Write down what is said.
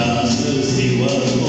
because Lucy was.